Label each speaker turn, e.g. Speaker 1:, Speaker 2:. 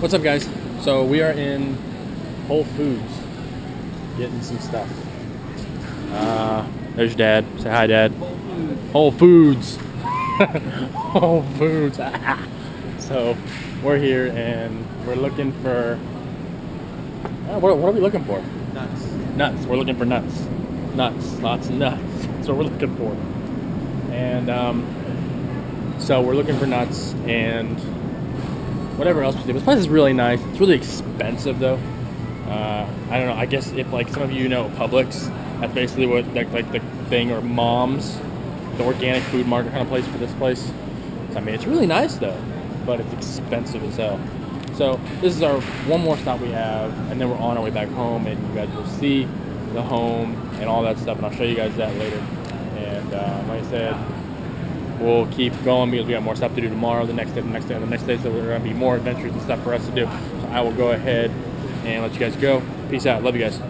Speaker 1: What's up, guys? So we are in Whole Foods getting some stuff. Uh, there's Dad. Say hi, Dad. Whole Foods. Whole Foods. so we're here and we're looking for. Uh, what, what are we looking for?
Speaker 2: Nuts.
Speaker 1: Nuts. We're looking for nuts. Nuts. Lots of nuts. That's what we're looking for. And um, so we're looking for nuts and whatever else we do. This place is really nice. It's really expensive though. Uh, I don't know. I guess if like some of you know Publix, that's basically what like, like the thing or Mom's, the organic food market kind of place for this place. So, I mean, it's really nice though, but it's expensive as hell. So this is our one more stop we have, and then we're on our way back home, and you guys will see the home and all that stuff, and I'll show you guys that later. And uh, like I said, we'll keep going because we got more stuff to do tomorrow, the next day, the next day, the next day. So there are going to be more adventures and stuff for us to do. So I will go ahead and let you guys go. Peace out. Love you guys.